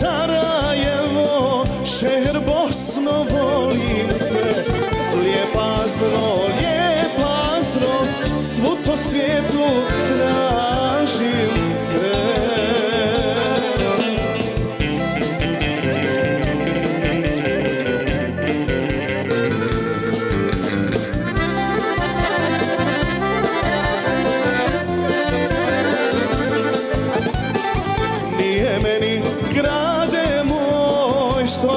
Sarajevo, šehr Bosno volim te Lijepa zro, lijepa zro, svud po svijetu tražim te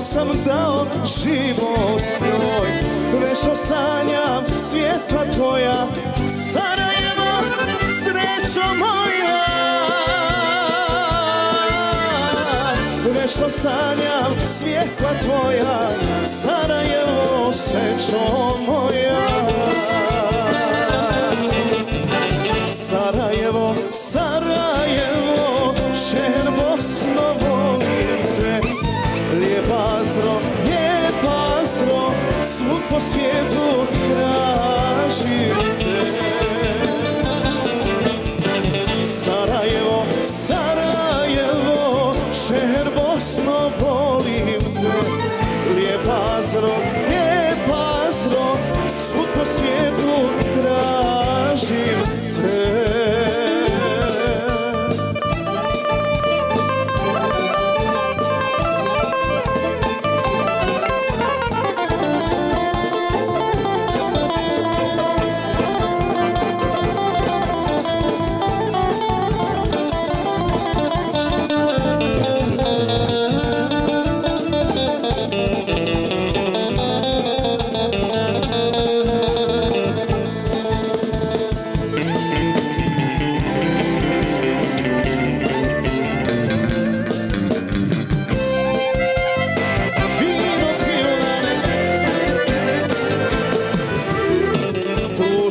sam dao život moj. Već što sanjam svjetla tvoja Sarajevo, srećo moja. Već što sanjam svjetla tvoja po svijetu tražim te. Sarajevo, Sarajevo, šer Bosno volim te. Lijepa zro,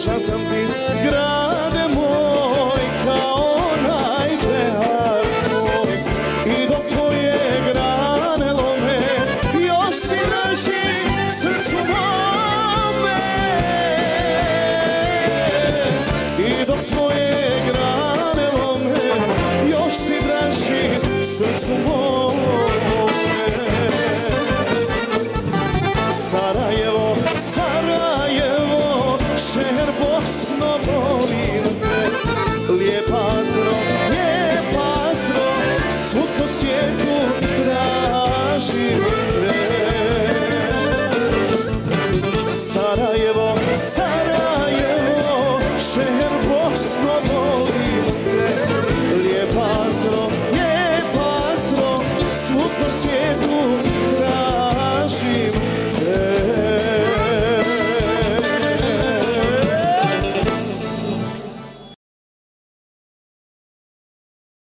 Tužan sam ti, grade moj, kao onaj behar tvoj. I dok tvoje grane lome, još si drži